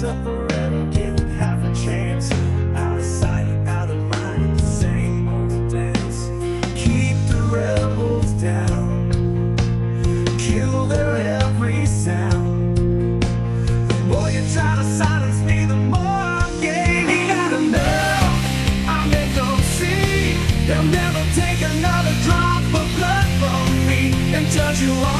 Keep the rebels down, kill every sound. The more you try to silence me, the more I get enough. I make them see. They'll never take another drop of blood from me you.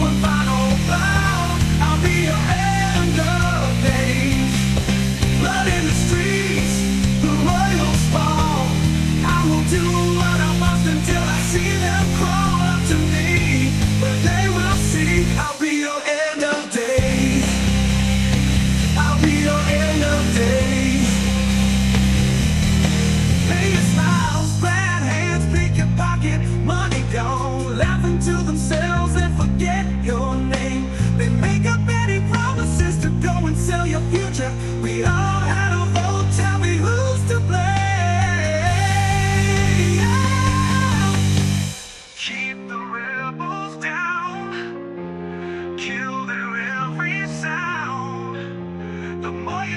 one five.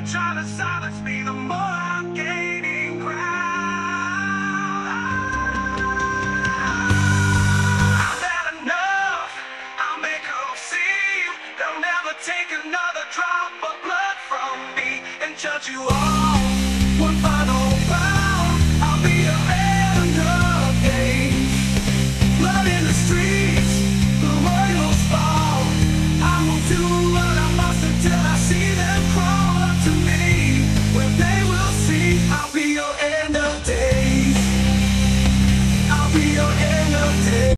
you're trying to silence me, the more I'm gaining ground. Enough, I'll make them see. They'll never take another drop of blood from me and judge you all. One